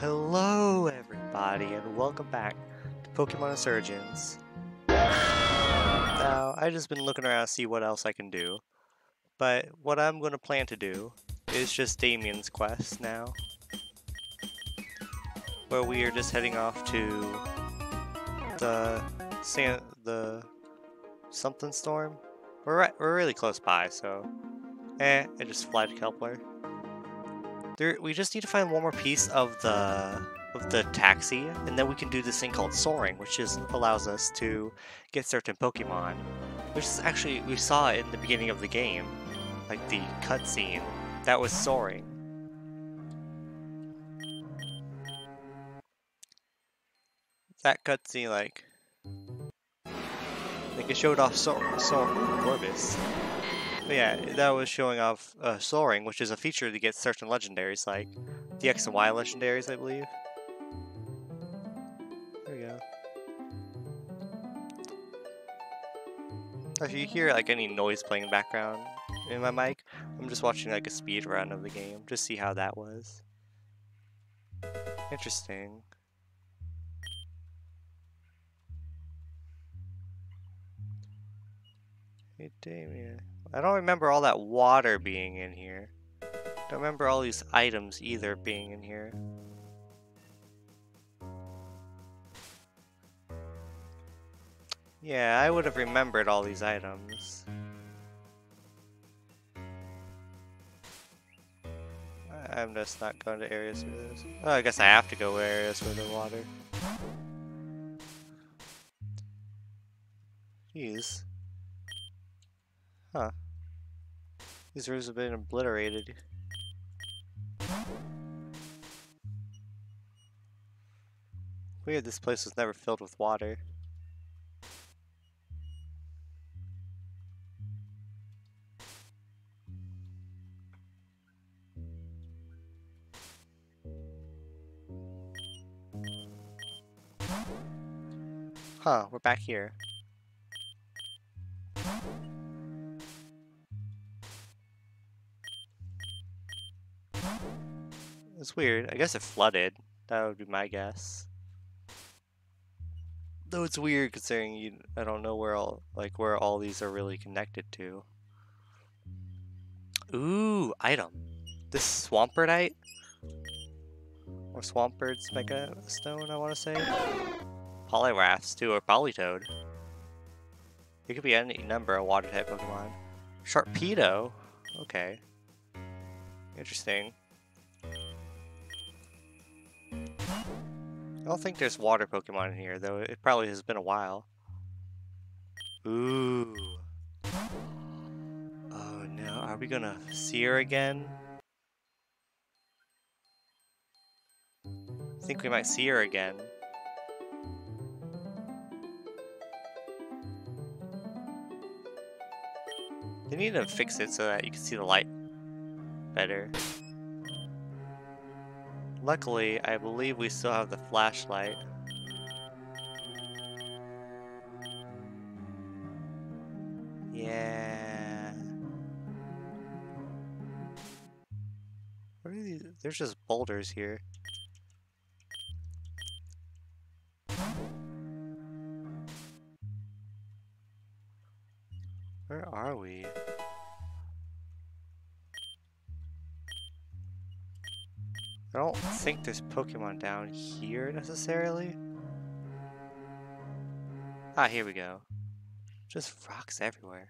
Hello, everybody, and welcome back to Pokemon Insurgence. Now, I've just been looking around to see what else I can do, but what I'm going to plan to do is just Damien's quest now, where we are just heading off to the San the something storm. We're right, we're really close by, so eh, I just fly to Kepler. There, we just need to find one more piece of the of the taxi, and then we can do this thing called soaring, which is allows us to get certain Pokemon. Which is actually we saw in the beginning of the game, like the cutscene. That was soaring. That cutscene, like, like it showed off so so Corvus. Yeah, that was showing off uh, soaring, which is a feature to get certain legendaries, like the X and Y legendaries, I believe. There we go. If you hear like any noise playing in the background in my mic, I'm just watching like a speed run of the game, just see how that was. Interesting. Hey Damien. I don't remember all that water being in here. Don't remember all these items either being in here. Yeah, I would have remembered all these items. I'm just not going to areas where there's... Oh, I guess I have to go areas where there's water. Jeez. Huh. These rooms have been obliterated. Weird, this place was never filled with water. Huh, we're back here. It's weird. I guess it flooded. That would be my guess. Though it's weird considering you I don't know where all like where all these are really connected to. Ooh, item. This Swampertite? Or Swampert's Mega Stone, I want to say. Poliwraths, too, or Politoed. It could be any number of water type Pokemon. Sharpedo? Okay. Interesting. I don't think there's water Pokemon in here, though it probably has been a while. Ooh. Oh no, are we gonna see her again? I think we might see her again. They need to fix it so that you can see the light better. Luckily, I believe we still have the flashlight. Yeah. What are these? There's just boulders here. There's Pokemon down here necessarily. Ah, here we go. Just rocks everywhere.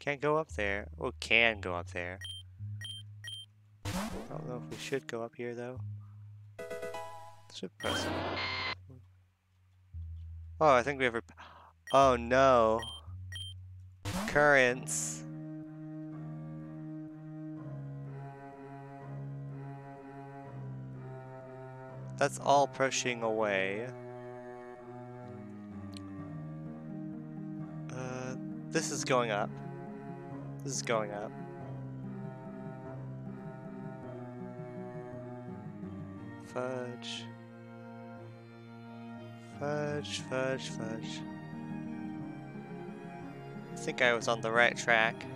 Can't go up there. Well, can go up there. I don't know if we should go up here though. Should press. Oh, I think we have. Oh no. Currents. That's all pushing away. Uh, this is going up. This is going up. Fudge. Fudge, fudge, fudge. I think I was on the right track.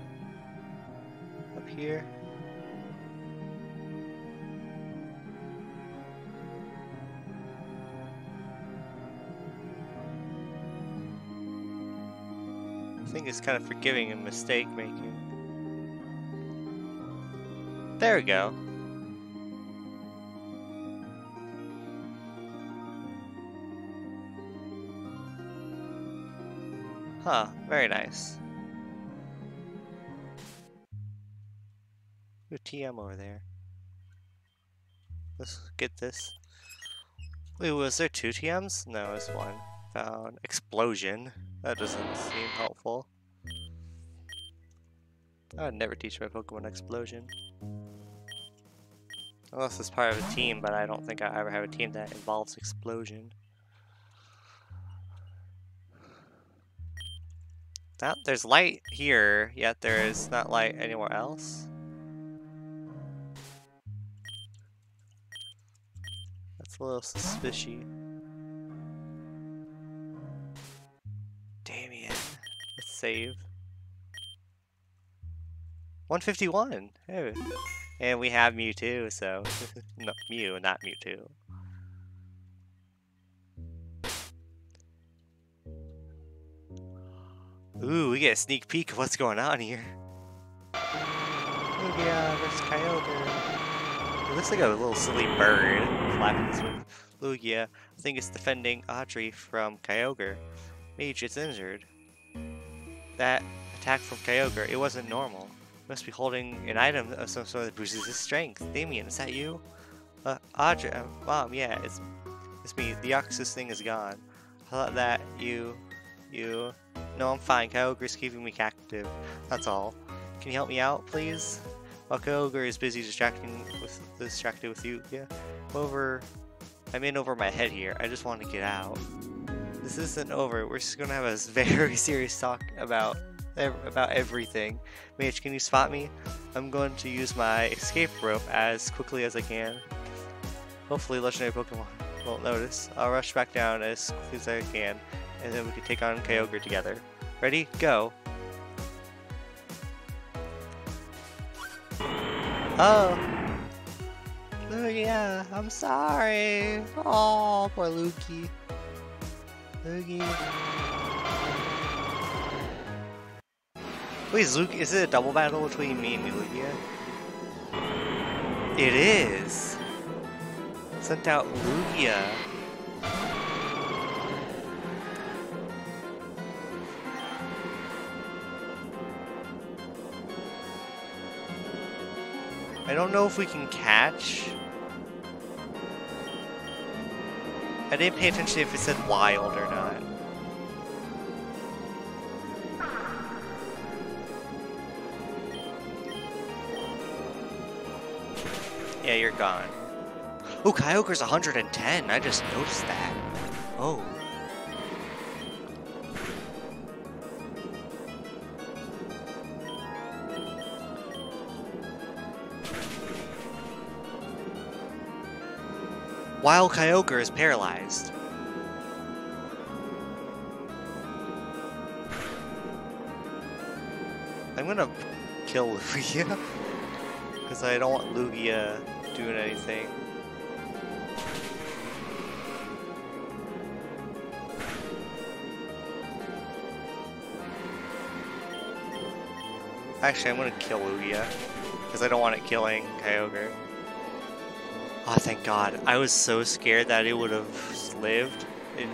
Up here. It's kind of forgiving and mistake making. There we go. Huh, very nice. Good TM over there. Let's get this. Wait, was there two TMs? No, it's one. Found explosion. That doesn't seem helpful. I would never teach my Pokemon explosion. Unless it's part of a team, but I don't think I ever have a team that involves explosion. That, there's light here, yet there is not light anywhere else. That's a little suspicious. Damien. Let's save. 151! Hey. And we have Mewtwo, so... no, Mew, not Mewtwo. Ooh, we get a sneak peek of what's going on here. Oh, Lugia versus Kyogre. It looks like a little silly bird flapping its wings. Lugia, I think it's defending Audrey from Kyogre. Mage is injured. That attack from Kyogre, it wasn't normal. Must be holding an item of some sort that boosts his strength. Damien, is that you? Uh, Audrey, uh, Mom, yeah, it's, it's me. The Oxus thing is gone. I thought that you, you, no, I'm fine. Kyogre's keeping me captive. That's all. Can you help me out, please? While Kyogre is busy distracting with distracted with you, yeah. Over, I'm in over my head here. I just want to get out. This isn't over. We're just gonna have a very serious talk about about everything. Mage, can you spot me? I'm going to use my escape rope as quickly as I can. Hopefully, legendary Pokemon won't notice. I'll rush back down as quickly as I can and then we can take on Kyogre together. Ready? Go! Oh! Lugia, I'm sorry! Oh, poor Lukey. Lugia. Wait, Luke, is it a double battle between me and Lugia? It is! Sent out Lugia. I don't know if we can catch. I didn't pay attention if it said wild or not. Yeah, you're gone. Oh, Kyogre's 110. I just noticed that. Oh. while Kyogre is paralyzed. I'm gonna kill Lugia, because I don't want Lugia doing anything. Actually, I'm gonna kill Lugia, because I don't want it killing Kyogre. Oh, thank God. I was so scared that it would have lived. In...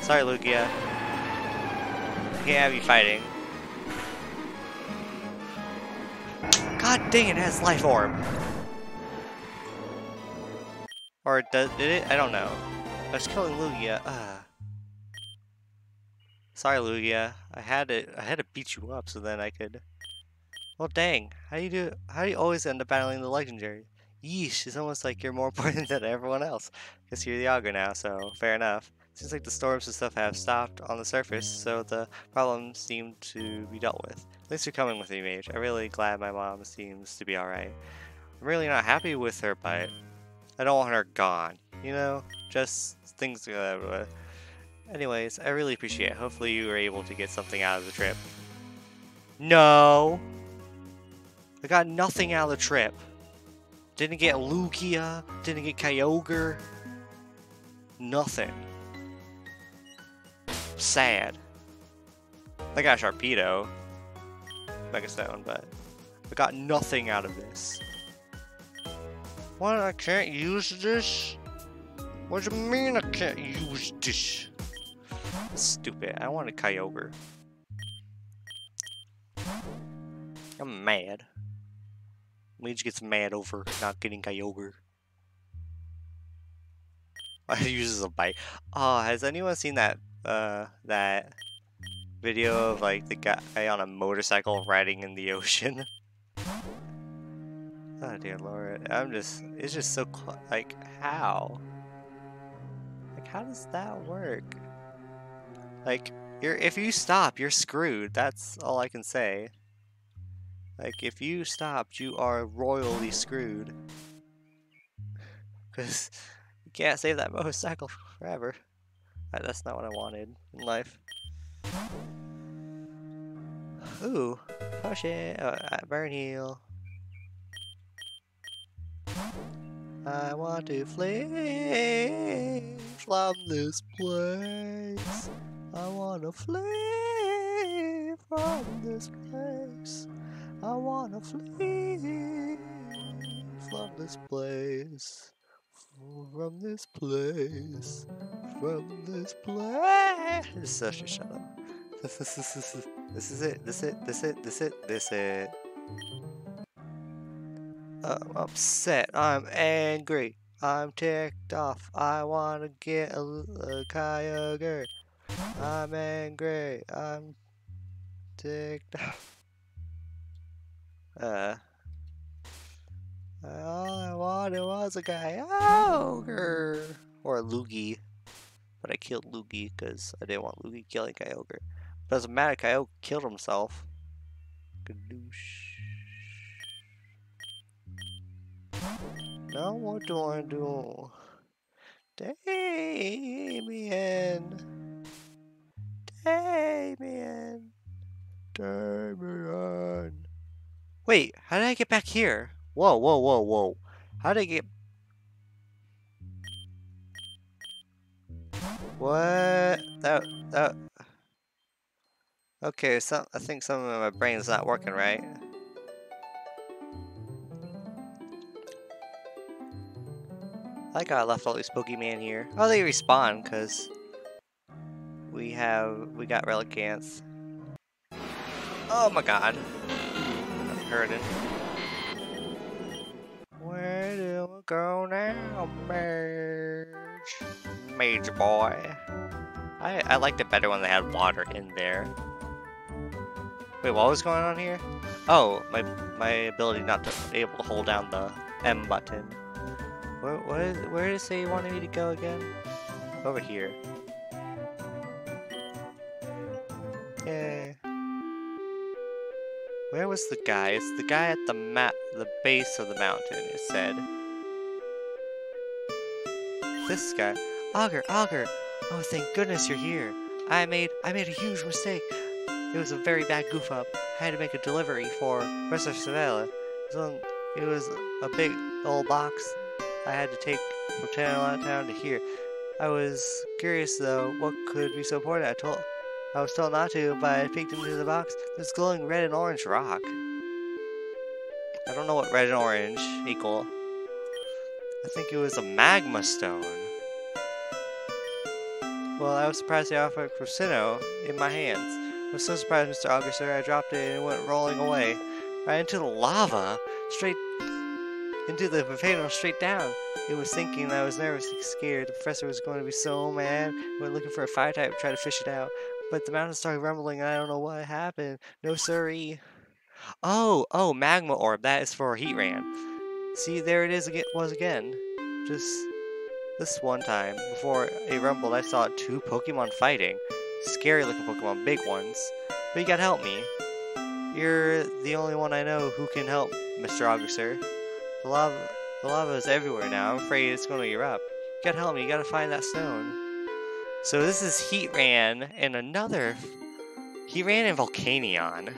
Sorry, Lugia. I can't have you fighting. God dang it, has Life Orb! Or does, did it? I don't know. I was killing Lugia. Uh. Sorry, Lugia. I had to. I had to beat you up so then I could. Well, dang. How do you do? How do you always end up battling the legendary? Yeesh, it's almost like you're more important than everyone else. Guess you're the Augur now, so fair enough. Seems like the storms and stuff have stopped on the surface, so the problem seemed to be dealt with. Thanks for coming with me, Mage. I'm really glad my mom seems to be alright. I'm really not happy with her, but I don't want her gone. You know? Just things to go uh, Anyways, I really appreciate it. Hopefully you were able to get something out of the trip. No! I got nothing out of the trip. Didn't get Lugia. Didn't get Kyogre. Nothing. Sad. I got a Sharpedo, Mega Stone, but I got nothing out of this. What? I can't use this? What do you mean I can't use this? That's stupid. I want a Kyogre. I'm mad. Mage gets mad over not getting Kyogre. I uses a bite. Oh, has anyone seen that uh that video of like the guy on a motorcycle riding in the ocean? oh dear lord, I'm just it's just so like how? Like how does that work? Like you're if you stop, you're screwed. That's all I can say. Like if you stopped, you are royally screwed. Cause you can't save that motorcycle forever. That's not what I wanted in life. Ooh, potion, oh, uh, burn heal. I want to flee from this place. I want to flee from this place. I want to flee from this place from this place, from this place. So shut up. This, is it. This it. This it. This it. This it. I'm upset. I'm angry. I'm ticked off. I want to get a, a Kyogre. I'm angry. I'm ticked off. Uh. All I wanted was a Kyogre! Or a Lugia. But I killed Lugia because I didn't want Lugia killing Kyogre. Doesn't matter, Kyogre killed himself. Gadoosh. Now what do I do? Damien! Damien! Damien! Wait, how did I get back here? Whoa, whoa, whoa, whoa. How did I get... What? That, that... Okay, so I think some of my brain's not working right. I I left all these Pokemon here. Oh, they respawn, because we have, we got Relicanth. Oh my god. I'm hurting. Go now, Mage? Mage boy. I, I liked it better when they had water in there. Wait, what was going on here? Oh, my my ability not to be able to hold down the M button. Where where where did it say you wanted me to go again? Over here. Yay. Where was the guy? It's the guy at the map, the base of the mountain, it said. This guy. Augur, Augur! Oh, thank goodness you're here. I made, I made a huge mistake. It was a very bad goof up. I had to make a delivery for Professor Savella. It was a big old box I had to take from Town to here. I was curious though, what could be so important? I told I was told not to, but I peeked into the box. This glowing red and orange rock. I don't know what red and orange equal. I think it was a magma stone. Well, I was surprised they offered Sinnoh in my hands. I was so surprised, Mr. Auguster, I dropped it and it went rolling away. Right into the lava, straight into the volcano, straight down. It was thinking I was nervous and scared. The professor was going to be so mad. We went looking for a fire type to try to fish it out. But the mountain started rumbling and I don't know what happened. No siree. Oh, oh, magma orb. That is for heat Heatran. See, there it is again. Was again. Just this one time before it rumbled, I saw two Pokemon fighting. Scary looking Pokemon, big ones. But you gotta help me. You're the only one I know who can help, Mr. Auguster. The lava, the lava is everywhere now. I'm afraid it's gonna erupt. You gotta help me. You gotta find that stone. So this is Heatran and another Heatran and Volcanion,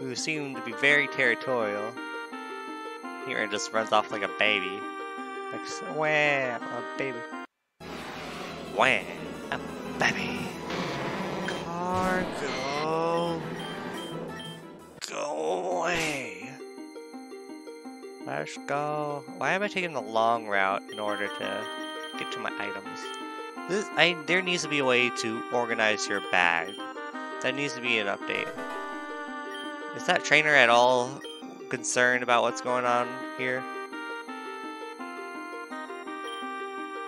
who seem to be very territorial. Heatran just runs off like a baby. Like, wham, a baby. Wham, a baby. Cargo. Go away. Let's go. Why am I taking the long route in order to get to my items? This, I, there needs to be a way to organize your bag. That needs to be an update. Is that trainer at all concerned about what's going on here?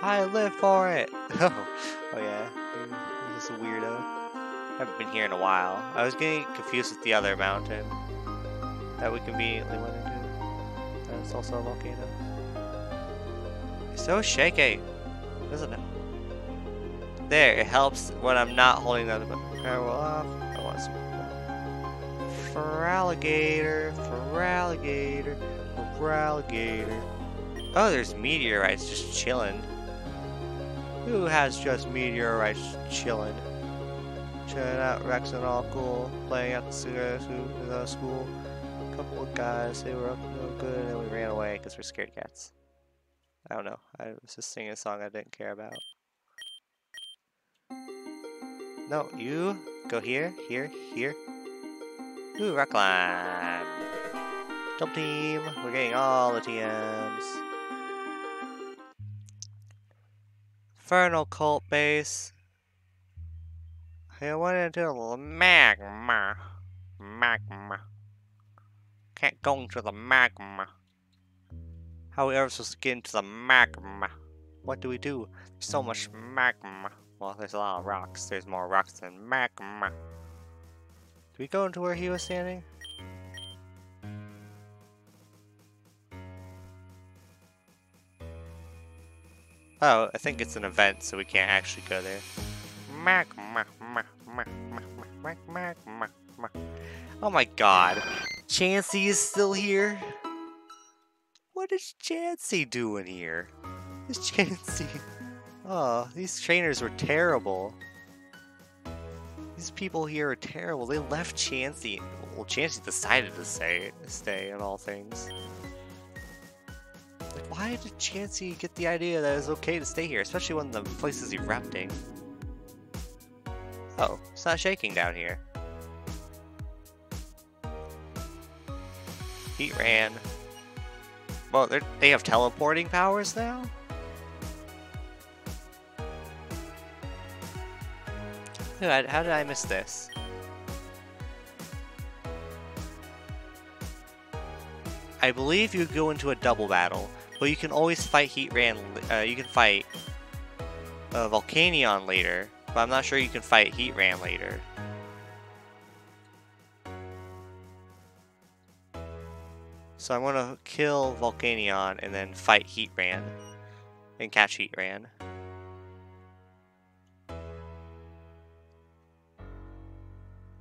I live for it! oh, oh yeah, he's a weirdo. I haven't been here in a while. I was getting confused with the other mountain that we conveniently went into. That's also a volcano. It's so shaky, isn't it? There, it helps when I'm not holding the barrel off. I want some for alligator, for alligator, for alligator. Oh, there's meteorites just chilling. Who has just meteorites chilling? Chilling out, Rex and all cool, playing at the school. Uh, school. A couple of guys, they were up no good, and we ran away because we're scared cats. I don't know. I was just singing a song I didn't care about. No, you go here, here, here. Ooh, rock climb. Jump team. We're getting all the TMs. Infernal cult base. Hey, I went into magma. Magma. Can't go into the magma. How are we ever supposed to get into the magma? What do we do? So much magma. Well, there's a lot of rocks. There's more rocks than magma. We go into where he was standing? Oh, I think it's an event, so we can't actually go there. Oh my god. Chansey is still here? What is Chansey doing here? Is Chansey... Oh, these trainers were terrible. These people here are terrible. They left Chansey. Well, Chansey decided to stay, stay in all things. Like, why did Chansey get the idea that it's okay to stay here, especially when the place is erupting? Oh, it's not shaking down here. He Heatran. Well, they have teleporting powers now? How did I miss this? I believe you go into a double battle, but you can always fight Heatran. Uh, you can fight uh, Volcanion later, but I'm not sure you can fight Heatran later. So I'm gonna kill Volcanion and then fight Heatran and catch Heatran.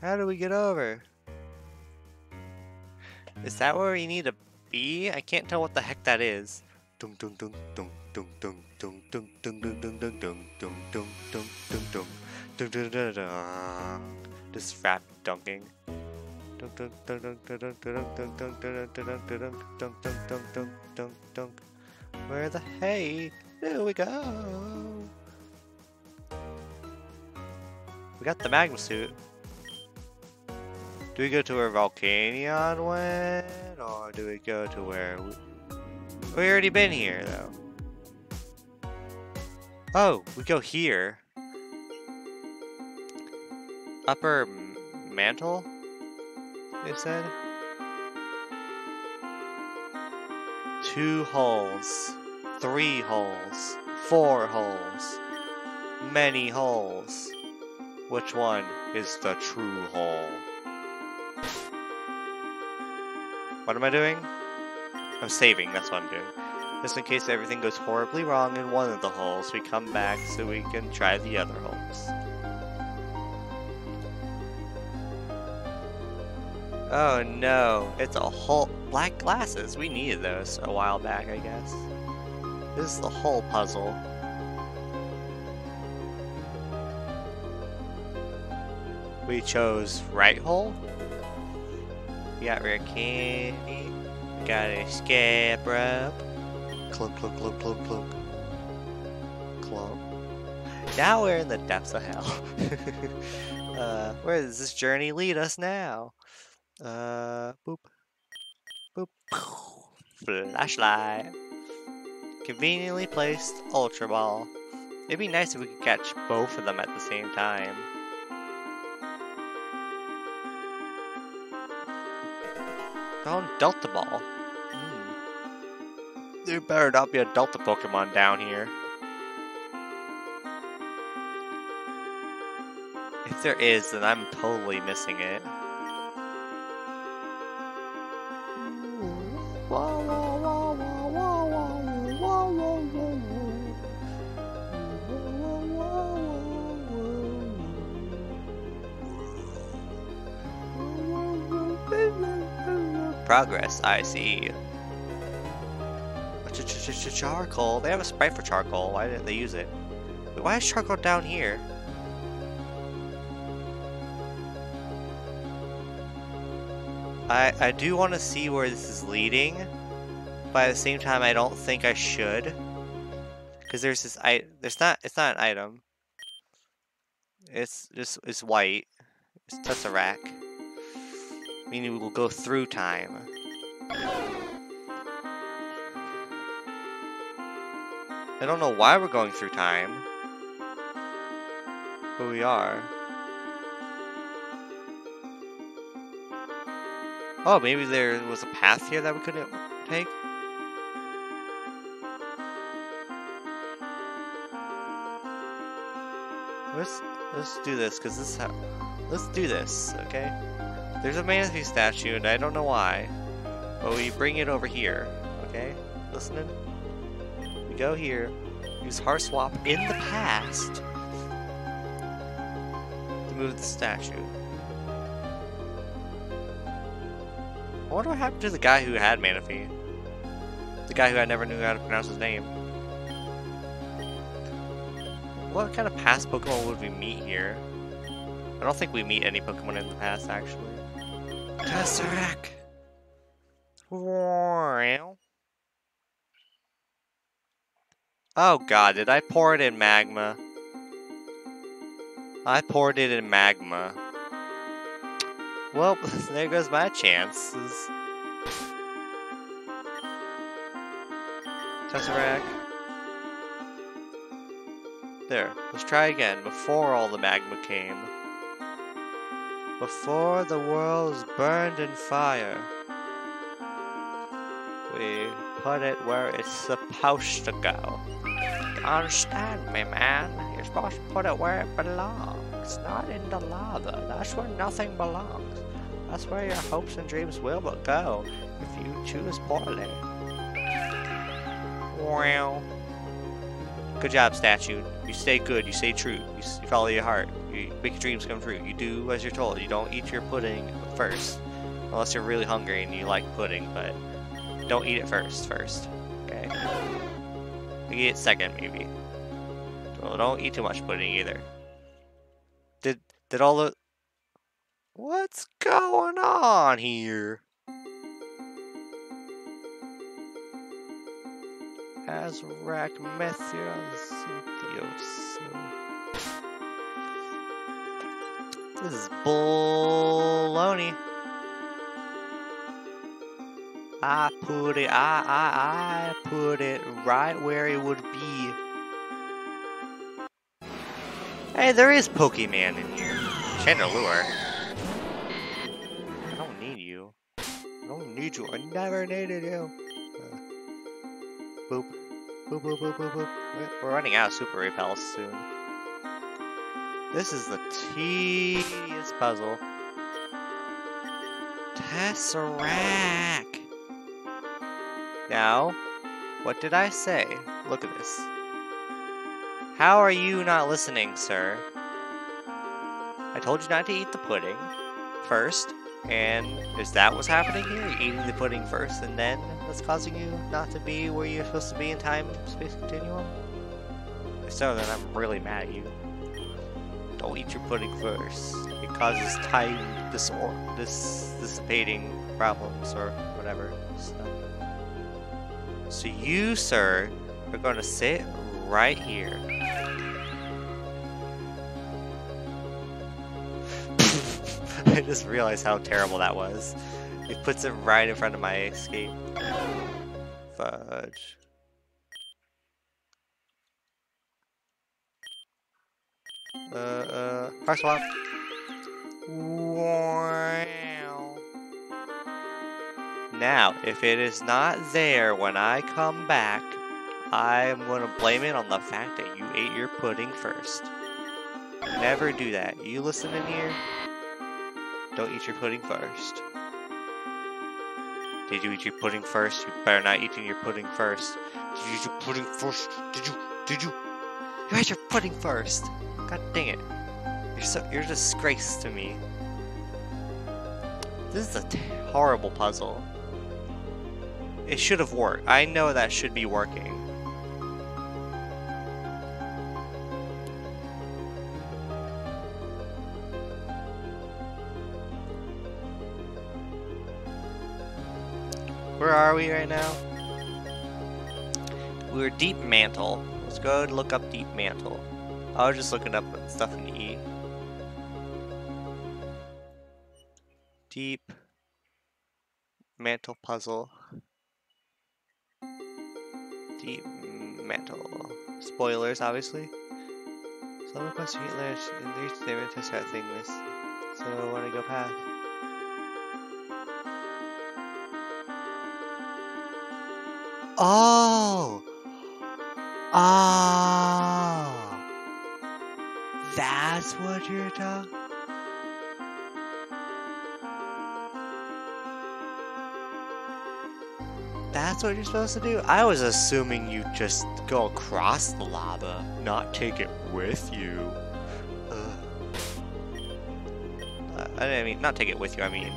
How do we get over? Is that where we need to be? I can't tell what the heck that is. Just fat dunking. Dun dun dun dun dun dun dun dun dun dun dun dun dun dun dun dun dun dun Where the hey do we go? We got the magma suit. Do we go to where Volcanion went? Or do we go to where we... We already been here, though. Oh, we go here. Upper mantle? They said? Two holes. Three holes. Four holes. Many holes. Which one is the true hole? What am I doing? I'm saving, that's what I'm doing. Just in case everything goes horribly wrong in one of the holes, we come back so we can try the other holes. Oh no, it's a whole- black glasses, we needed those a while back, I guess. This is the whole puzzle. We chose right hole? We got rare candy. We got a scabrub. Clunk, clunk, clunk, clunk, clunk. Clunk. Now we're in the depths of hell. uh, where does this journey lead us now? Uh, boop. Boop. Flashlight. Conveniently placed Ultra Ball. It'd be nice if we could catch both of them at the same time. Oh, Delta Ball. Hmm. There better not be a Delta Pokemon down here. If there is, then I'm totally missing it. Progress, I see. Ch -ch -ch charcoal. They have a sprite for charcoal. Why didn't they use it? Why is charcoal down here? I I do want to see where this is leading, but at the same time, I don't think I should. Because there's this I there's not it's not an item. It's just it's white. It's Tesseract. Meaning we will go through time. I don't know why we're going through time. But we are. Oh, maybe there was a path here that we couldn't take? Let's let's do this because this let's do this, okay? There's a Manaphy statue and I don't know why, but we bring it over here, okay? Listening? We go here, use heart swap in the past to move the statue. I wonder what happened to the guy who had Manaphy. The guy who I never knew how to pronounce his name. What kind of past Pokemon would we meet here? I don't think we meet any Pokemon in the past, actually. Tesseract! Oh god, did I pour it in magma? I poured it in magma. Well, there goes my chances. Tesseract. There, let's try again, before all the magma came. Before the world was burned in fire. We put it where it's supposed to go. Understand me, man? You're supposed to put it where it belongs, not in the lava. That's where nothing belongs. That's where your hopes and dreams will but go if you choose poorly. Wow. Good job, statue. You stay good, you stay true, you follow your heart, you make your dreams come true. You do as you're told. You don't eat your pudding first. Unless you're really hungry and you like pudding, but don't eat it first, first. Okay? You eat it second, maybe. Well, don't eat too much pudding either. Did, did all the... What's going on here? Azrak This is baloney. I put it, I, I, I put it right where it would be. Hey, there is Pokemon in here. Chandelure. I don't need you. I don't need you. I never needed you. Uh, boop. Boop, boop, boop, boop, boop. We're running out of super repels soon. This is the tedious puzzle. Tesseract! Now, what did I say? Look at this. How are you not listening, sir? I told you not to eat the pudding. First. And is that what's happening here? You're eating the pudding first and then that's causing you not to be where you're supposed to be in time space continuum? If so, then I'm really mad at you. Don't eat your pudding first. It causes time disor dis dissipating problems or whatever. So, so you, sir, are to sit right here. I just realized how terrible that was. It puts it right in front of my escape. Fudge. Uh, uh, swap. Wow. Now, if it is not there when I come back, I'm gonna blame it on the fact that you ate your pudding first. Never do that. You listen in here? Don't eat your pudding first. Did you eat your pudding first? You better not eating your pudding first. Did you eat your pudding first? Did you? Did you? You ate your pudding first. God dang it. You're so you're a disgrace to me. This is a horrible puzzle. It should have worked. I know that should be working. Where are we right now? We're Deep Mantle. Let's go look up Deep Mantle. I was just looking up stuff in E. Deep Mantle Puzzle. Deep Mantle. Spoilers, obviously. Some request to Hitler in reach the to start thing this. So I want to go past. Oh! Oh! That's what you're talking That's what you're supposed to do? I was assuming you just go across the lava, not take it with you. Uh, I mean, not take it with you, I mean,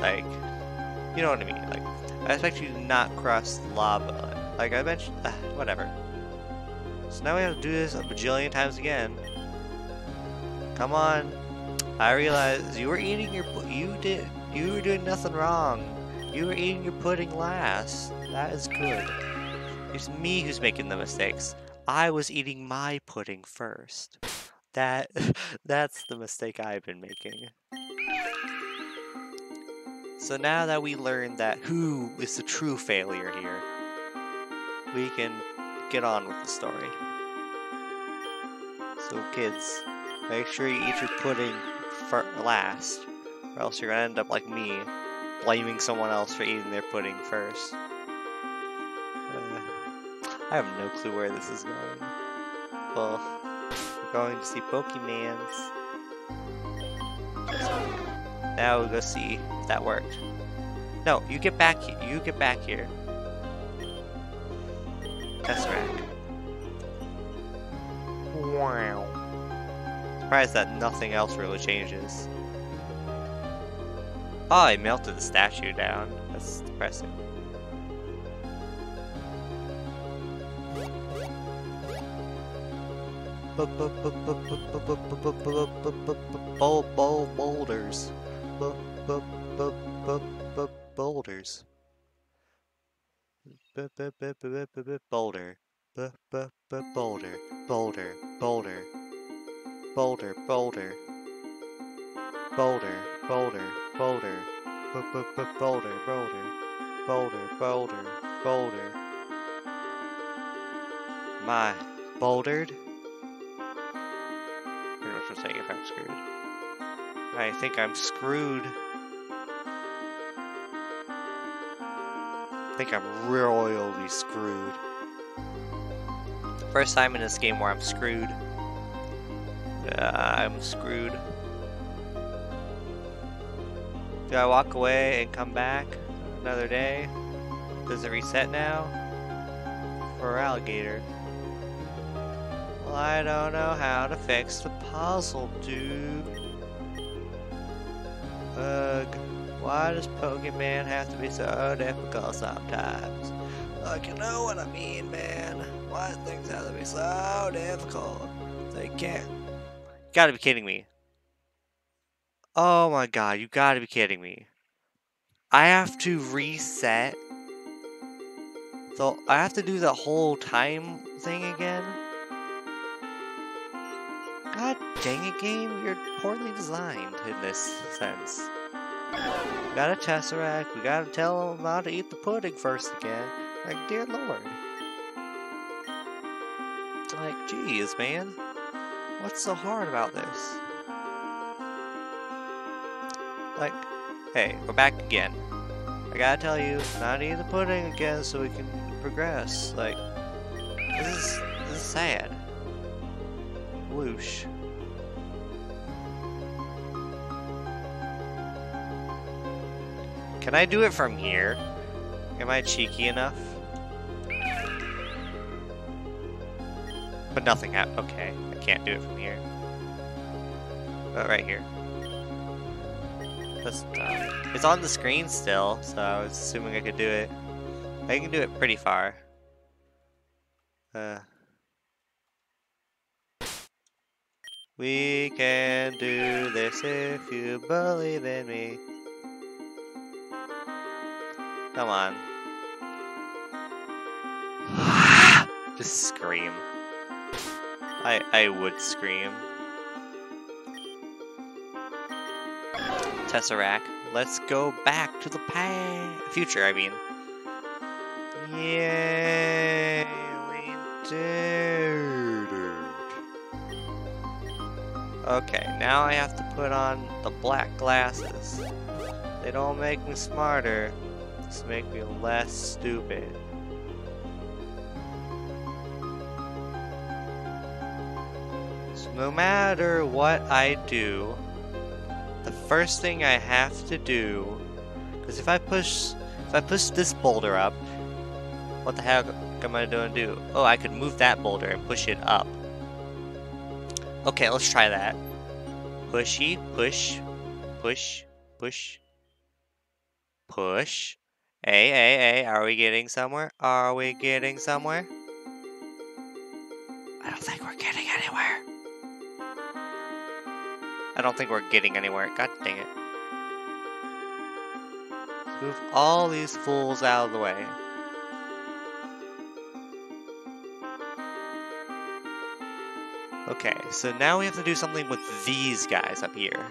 like, you know what I mean? Like, I expect you to not cross the lava. Like I mentioned, uh, whatever. So now we have to do this a bajillion times again. Come on. I realize you were eating your you did you were doing nothing wrong. You were eating your pudding last. That is good. It's me who's making the mistakes. I was eating my pudding first. That that's the mistake I've been making. So now that we learned that who is the true failure here, we can get on with the story. So kids, make sure you eat your pudding last, or else you're gonna end up like me, blaming someone else for eating their pudding first. Uh, I have no clue where this is going. Well, we're going to see Pokemans. Now we'll go see if that worked. No, you get back here. You get back here. Tesseract. Wow. Surprised that nothing else really changes. Oh, I melted the statue down. That's depressing. Boulders boulders. Boulder. Boulder. Boulder. Boulder boulder, boulder, boulder, boulder, boulder, b b b boulder, boulder, boulder, boulder, boulder. My bouldered. Pretty much what's saying if I'm screwed. I think I'm screwed. I think I'm royally screwed. First time in this game where I'm screwed. I'm screwed. Do I walk away and come back another day? Does it reset now? For alligator? Well, I don't know how to fix the puzzle, dude. Ugh. Why does Pokemon have to be so difficult sometimes? Like, you know what I mean, man? Why things have to be so difficult? They can't. Gotta be kidding me. Oh my god, you gotta be kidding me. I have to reset. So I have to do the whole time thing again? God dang it, game. You're poorly designed in this sense. We got a Tesseract. We gotta tell him how to eat the pudding first again. Like, dear lord. Like, geez, man. What's so hard about this? Like, hey, we're back again. I gotta tell you, not eat the pudding again so we can progress. Like, this is, this is sad. Whoosh. Can I do it from here? Am I cheeky enough? But nothing happened. Okay, I can't do it from here. But right here. That's dumb. It's on the screen still, so I was assuming I could do it. I can do it pretty far. Uh. We can do this if you believe in me. Come on. Just scream. I I would scream. Tesseract, let's go back to the past. Future, I mean. Yay, we did it. Okay, now I have to put on the black glasses. They don't make me smarter, just make me less stupid. No matter what I do, the first thing I have to do, because if I push, if I push this boulder up, what the heck am I to do? Oh, I could move that boulder and push it up. Okay, let's try that. Pushy, push, push, push, push. Hey, hey, hey, are we getting somewhere? Are we getting somewhere? I don't think we're getting anywhere. God dang it. Move all these fools out of the way. Okay, so now we have to do something with these guys up here.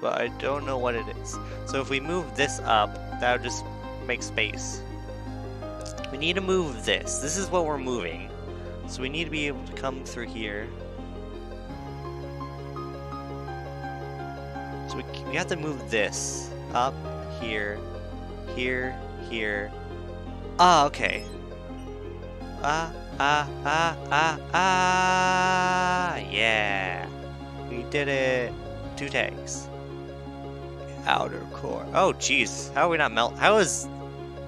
But I don't know what it is. So if we move this up, that'll just make space. We need to move this. This is what we're moving. So we need to be able to come through here. So we, we have to move this up here, here, here. Ah, okay. Ah, ah, ah, ah, ah, yeah. We did it. Two takes. Outer core. Oh, jeez. How are we not melt? How is,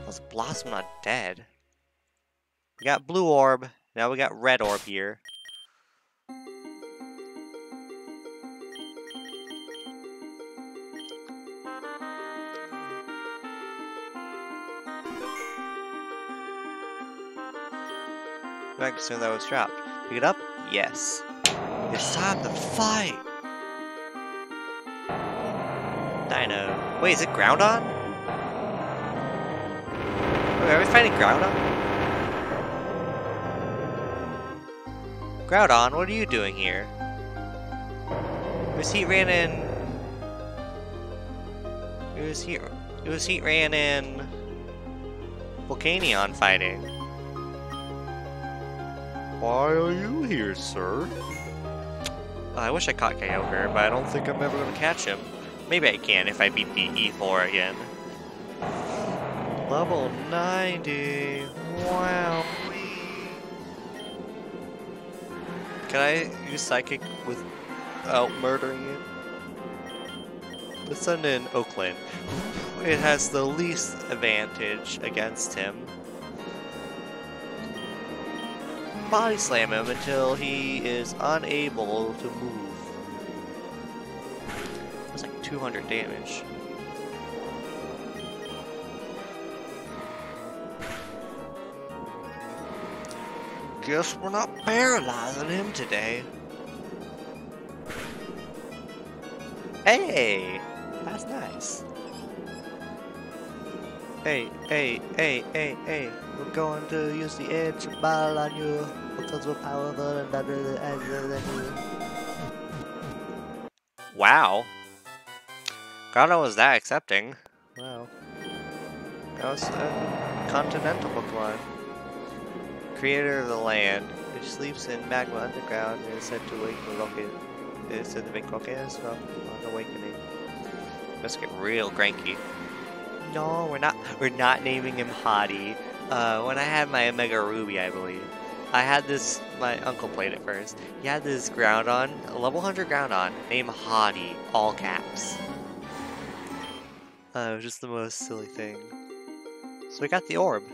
is Blossom not dead? We got blue orb. Now we got red orb here. I assume that was dropped. Pick it up? Yes. It's time to fight! Dino. Wait, is it Groudon? Wait, are we fighting Groudon? Groudon, what are you doing here? It was Heatran in... It was Heat... It was Heatran in... Volcanion fighting. Why are you here, sir? I wish I caught Kyogre, but I don't think I'm ever going to catch him. Maybe I can if I beat the E4 again. Level 90. Wow. Can I use Psychic without murdering it? Let's send in Oakland. It has the least advantage against him. body slam him until he is unable to move. That's like 200 damage. Guess we're not paralyzing him today. Hey! That's nice. Hey, hey, hey, hey, hey. We're going to use the edge to battle on you because we're powerful and better than you. Wow. God I was that accepting. Wow. That was a continental Pokemon. Creator of the land, which sleeps in magma underground and is said to wake the rocket. It is said to make volcanoes from an awakening. Let's get real cranky. No, we're not. We're not naming him Hottie. Uh, when I had my Omega Ruby, I believe, I had this. My uncle played it first. He had this Groudon, a level 100 Groudon, named Hottie, all caps. Uh, it was just the most silly thing. So we got the orb.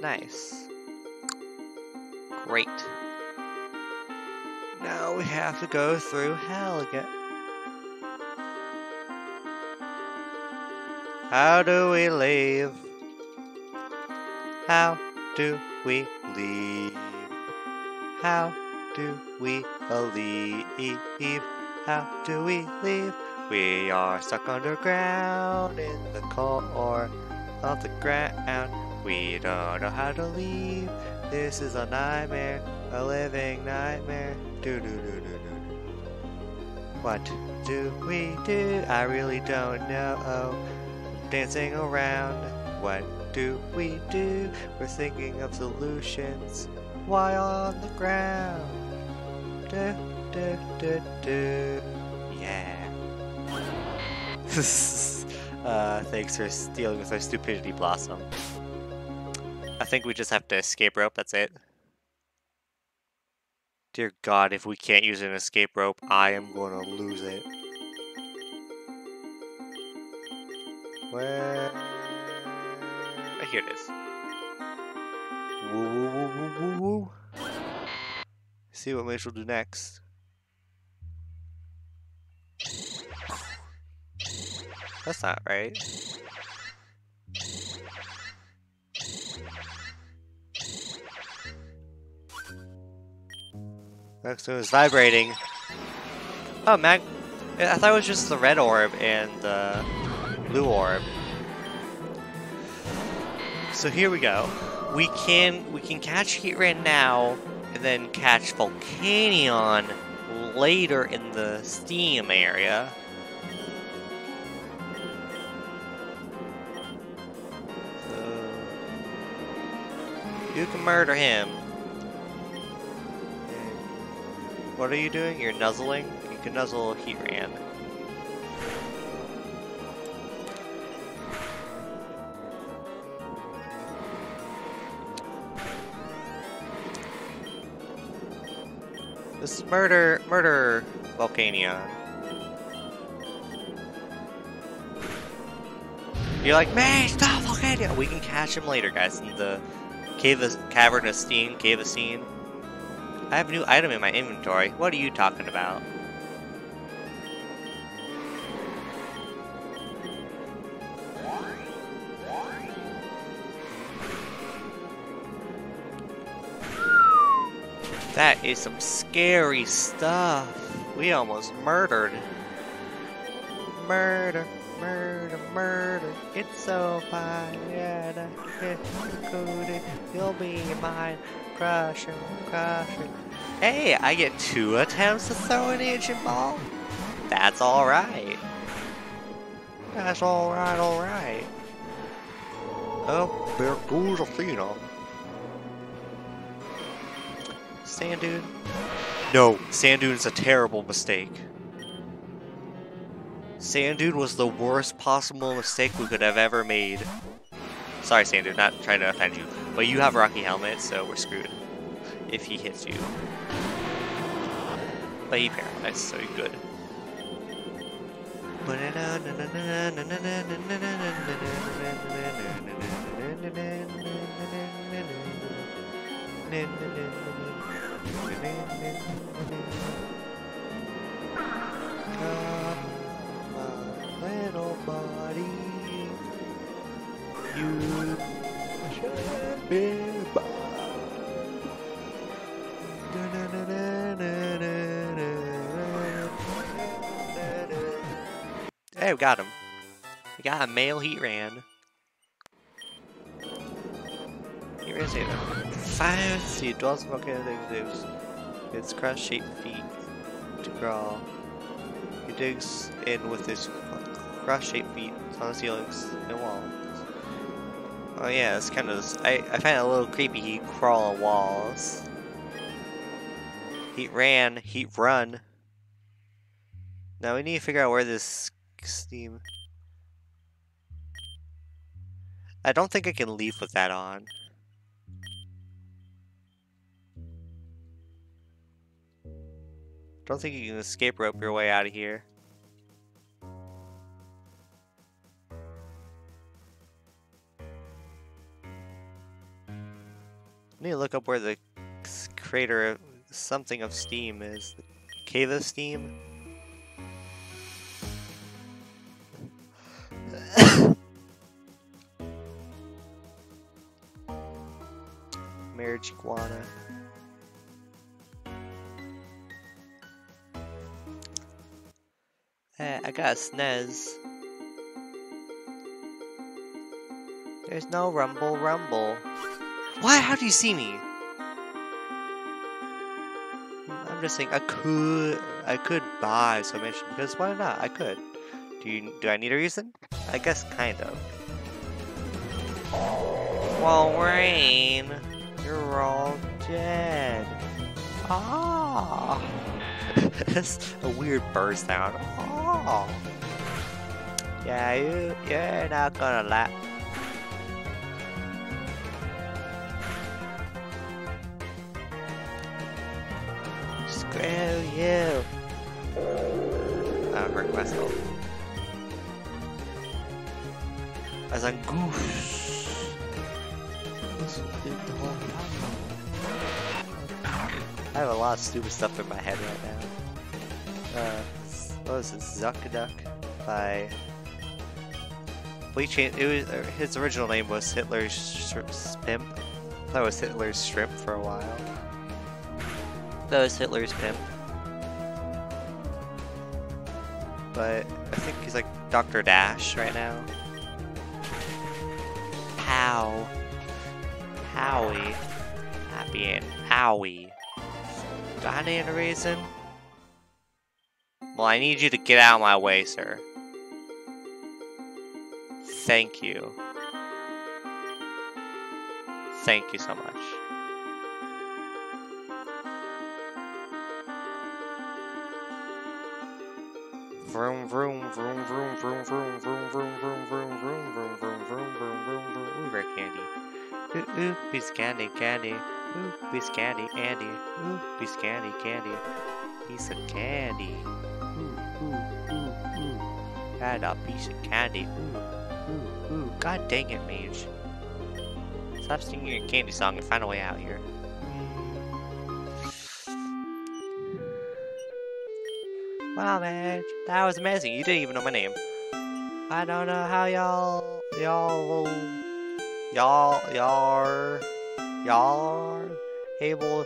Nice. Great. Now we have to go through hell again. How do we leave? How do we leave? How do we leave? How do we leave? We are stuck underground in the core of the ground. We don't know how to leave. This is a nightmare, a living nightmare. Do do do do do. What do we do? I really don't know dancing around. What do we do? We're thinking of solutions. Why on the ground? Do, do, do, do. Yeah. uh, thanks for dealing with our stupidity, Blossom. I think we just have to escape rope, that's it. Dear God, if we can't use an escape rope, I am going to lose it. Where? Oh, here it is. Woo, woo, woo, woo, woo, woo. See what Mitch will do next. That's not right. Next one is vibrating. Oh, mag. I thought it was just the red orb and the blue orb. So here we go. We can we can catch Heatran now, and then catch Volcanion later in the Steam area. So you can murder him. What are you doing? You're nuzzling? You can nuzzle Heatran. This is murder, murder, Volcanion. You're like, man, stop Volcanion! We can catch him later, guys, in the Cave of Cavern of Steam, Cave of Steam. I have a new item in my inventory. What are you talking about? That is some scary stuff. We almost murdered. Murder, murder, murder. It's so fine. Yeah, You'll be mine. Crush him, crush him. Hey, I get two attempts to throw an ancient ball? That's alright. That's alright, alright. Oh, there goes Athena. Sand Dune? No, Sand Dune's a terrible mistake. Sand Dune was the worst possible mistake we could have ever made. Sorry, Sand Dune, not trying to offend you, but you have Rocky Helmet, so we're screwed if he hits you. But he paralyzed, so good. Little buddy. You should be Hey, we got him. We got a male Heatran. Heatran saved him. Fire seed dwells volcanic waves. Its crust-shaped feet to crawl. He digs in with his cross-shaped feet on ceilings and walls. Oh yeah, it's kind of. I I find it a little creepy. He crawl on walls. He ran. He run. Now we need to figure out where this steam. I don't think I can leave with that on. Don't think you can escape rope your way out of here. I need to look up where the crater something of steam is. Of steam? Marriage iguana. Hey, I got a. There's no rumble rumble. Why? How do you see me? Just saying I could I could buy some mission because why not? I could. Do you do I need a reason? I guess kind of. Well, Rain, you're all dead. Ah. That's a weird burst sound. Oh. Yeah, you, you're not gonna laugh. You. I hurt myself. As a goose. I have a lot of stupid stuff in my head right now. Uh, what was it? Zuckduck by. We changed. It was his original name was Hitler's Pimp. That was Hitler's Shrimp for a while. That was Hitler's Pimp. But I think he's like Dr. Dash right now. How? Howie. Happy and Howie. Do I need a reason? Well, I need you to get out of my way, sir. Thank you. Thank you so much. Vroom vroom vroom vroom vroom vroom vroom vroom vroom vroom vroom vroom vroom vroom vroom vroom vroom Ooh, rare candy. Ooh, ooh, of candy. Ooh, of candy, Andy. Ooh, of candy, candy. Piece of candy. Ooh, ooh, ooh, ooh. Had a piece of candy. Ooh, ooh, ooh. God dang it, Mage. Stop singing your candy song and find a way out here. Man, that was amazing. You didn't even know my name. I don't know how y'all, y'all, y'all, y'all, y'all are able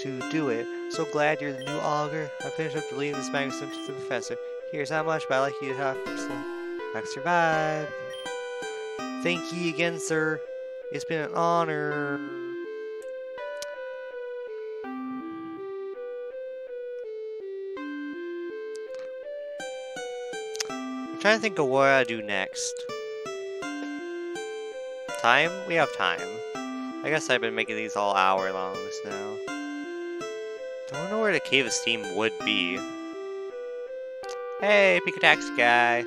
to do it. So glad you're the new augur. I finished up to leave this magazine to the professor. Here's how much, but I'd like you to have extra vibe. Thank you again, sir. It's been an honor. Trying to think of what I do next. Time? We have time. I guess I've been making these all hour longs now. Don't know where the Cave of Steam would be. Hey, Pikachu guy.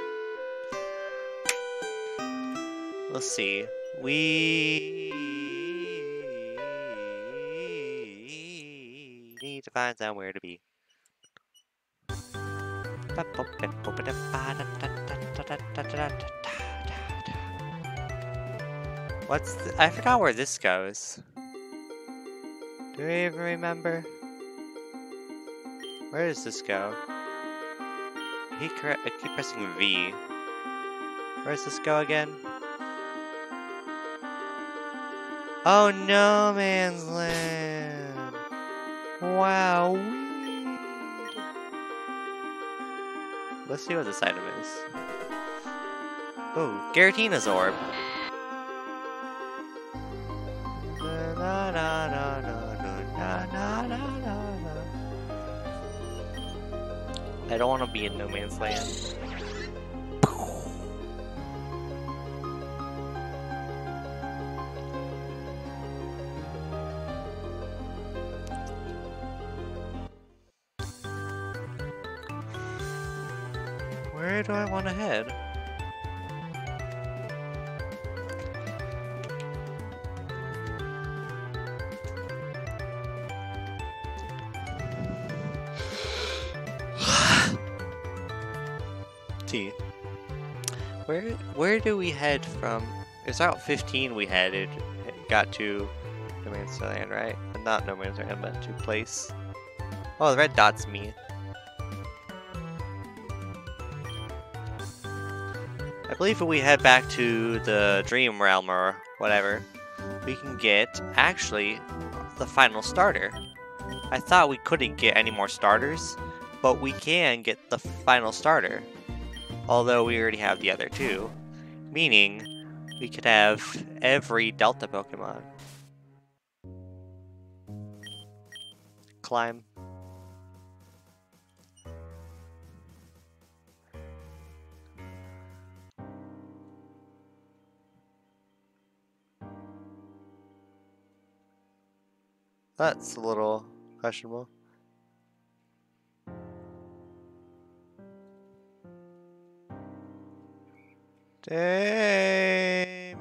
Let's see. We need to find somewhere to be. What's the, I forgot where this goes. Do we even remember? Where does this go? He I keep pressing V. Where does this go again? Oh, no man's land. Wow. Let's see what this item is. Oh, Giratina's orb. I don't want to be in no man's land. Where where do we head from? It's Route 15 we headed got to No Man's Land, right? Not No Man's Land, but to place. Oh, the red dot's me. I believe if we head back to the Dream Realm or whatever, we can get, actually, the final starter. I thought we couldn't get any more starters, but we can get the final starter. Although we already have the other two. Meaning, we could have every Delta Pokemon. Climb. That's a little questionable. Damien.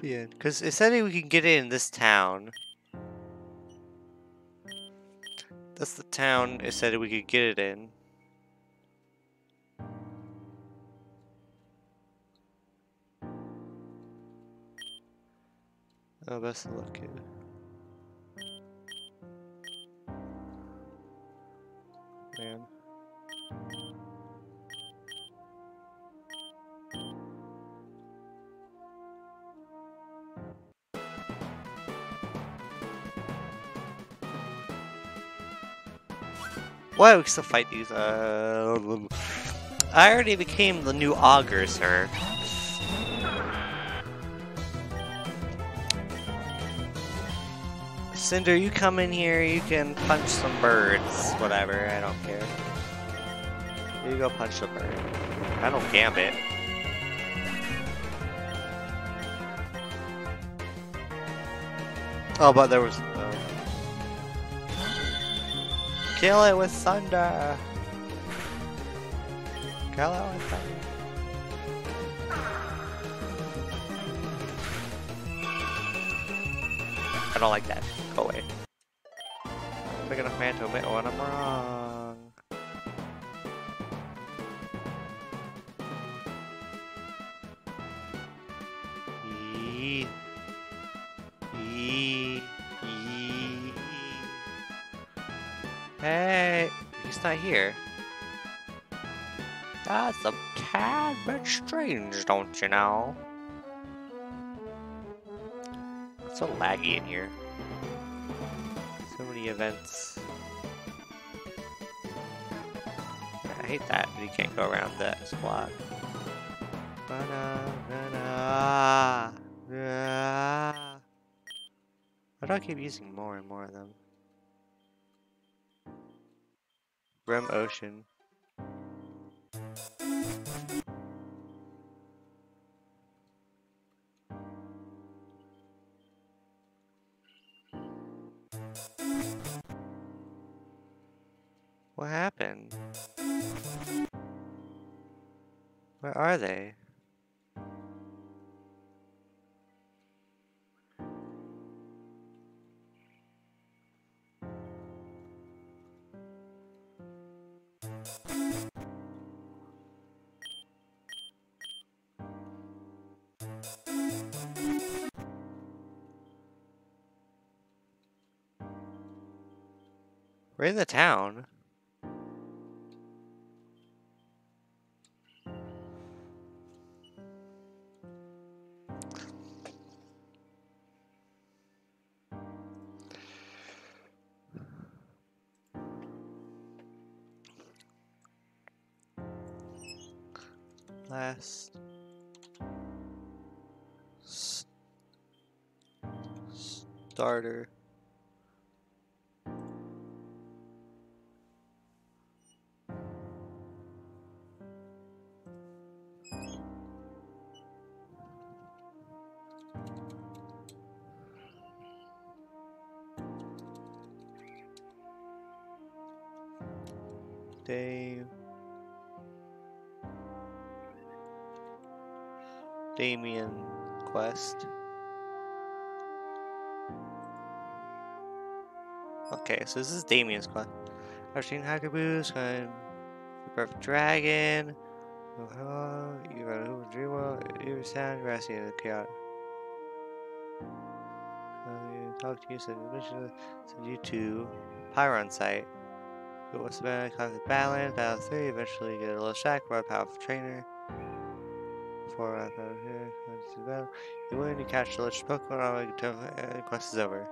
Damien. Because it said we can get in this town. That's the town it said we could get it in. Oh, best of luck, kid. Man. Why we still fight these? Uh, I already became the new augur, sir. Cinder, you come in here, you can punch some birds. Whatever, I don't care. You go punch the bird. I don't gambit. Oh, but there was... Kill it with thunder! Kill it with thunder. I don't like that. Go away. Big enough man to admit when oh, I'm wrong. Not here. That's a tad bit strange, don't you know? It's so laggy in here So many events. I hate that, but you can't go around that squad. Why do I keep using more and more of them? Grim Ocean. What happened? Where are they? We're in the town. Last starter. Okay, so this is Damien's quest. I've seen Hackaboos and the Perfect Dragon. Oh, you got a Hoover Dreamwell, you sound grassy and chaotic. Uh, talk to you, said mission send you to Pyron site. It was about conflict balance, battle 3, eventually get a little shack, run powerful trainer. Out here, comes to battle. You win, you catch the lich Pokemon, uh, until uh, the quest is over.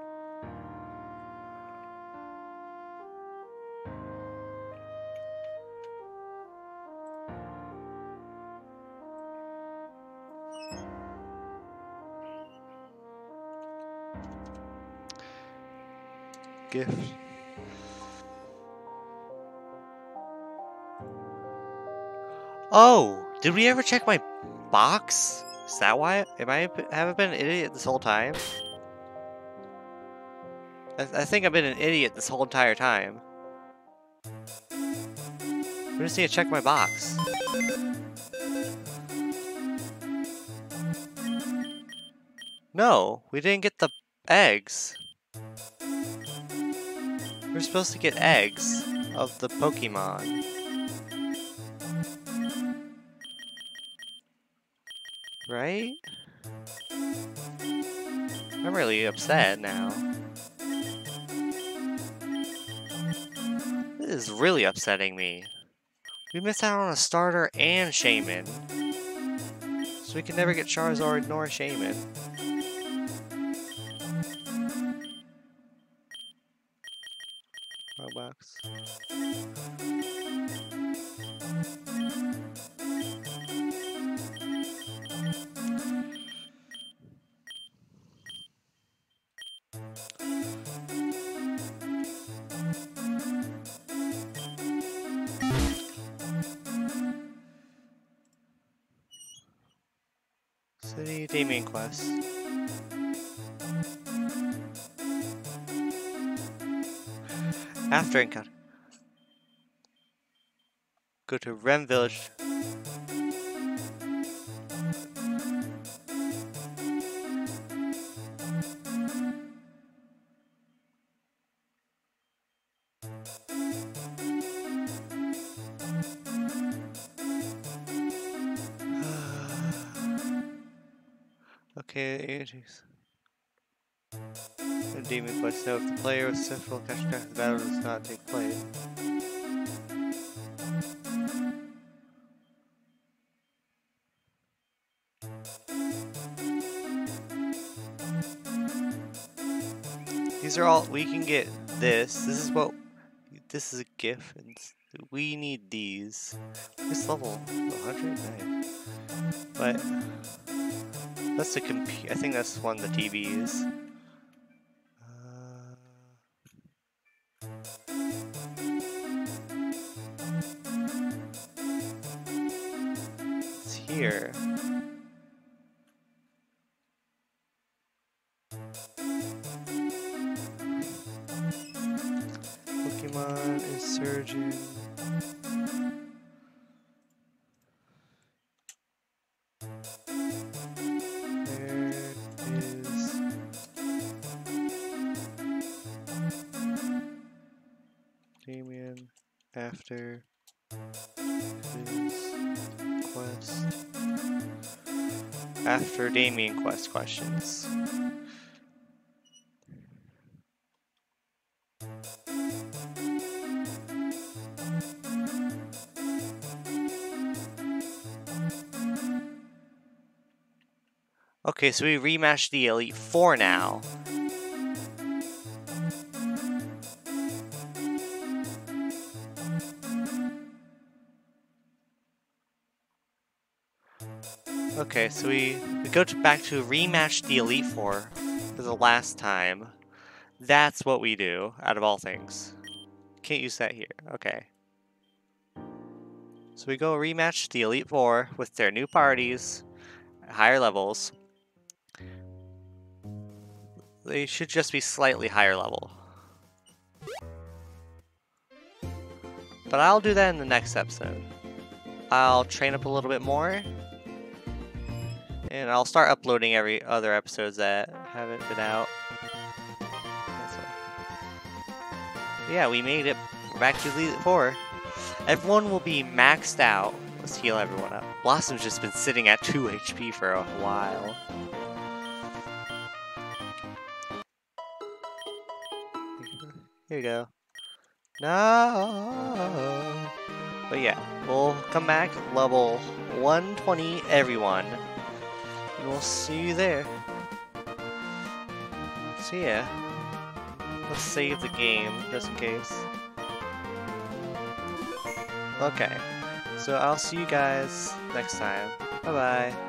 Gift. Oh, did we ever check my box? Is that why? Am I haven't been an idiot this whole time? I, I think I've been an idiot this whole entire time. I just need to check my box. No, we didn't get the eggs. We're supposed to get eggs of the Pokemon. Right? I'm really upset now. This is really upsetting me. We missed out on a starter and Shaman. So we can never get Charizard nor Shaman. City Damien Quest. After encounter. Go to Rem Village. Player with catch track, the battle does not take place. These are all, we can get this. This is what, this is a gift. And we need these. This level 100? Nice. But, that's the comp. I think that's one of the TVs. After Damien quest questions. Okay, so we rematched the Elite Four now. Okay, so we, we go to back to rematch the Elite Four for the last time. That's what we do, out of all things. Can't use that here. Okay. So we go rematch the Elite Four with their new parties, higher levels. They should just be slightly higher level. But I'll do that in the next episode. I'll train up a little bit more, and I'll start uploading every other episodes that haven't been out. Yeah, we made it. We're back to Elite Four. Everyone will be maxed out. Let's heal everyone up. Blossom's just been sitting at 2 HP for a while. Here we go. No. But yeah, we'll come back level 120 everyone. We'll see you there. So yeah. Let's save the game, just in case. Okay. So I'll see you guys next time. Bye-bye.